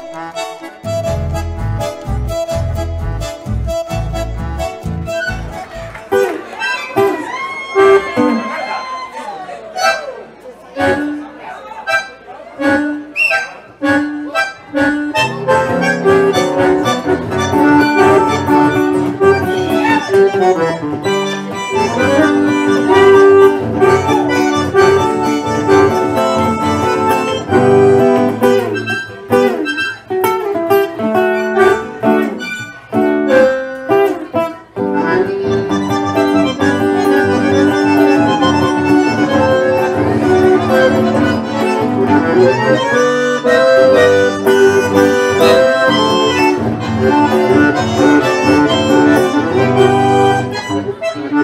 Música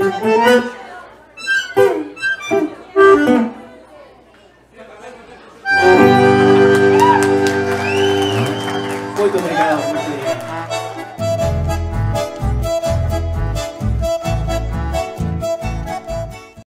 obrigado.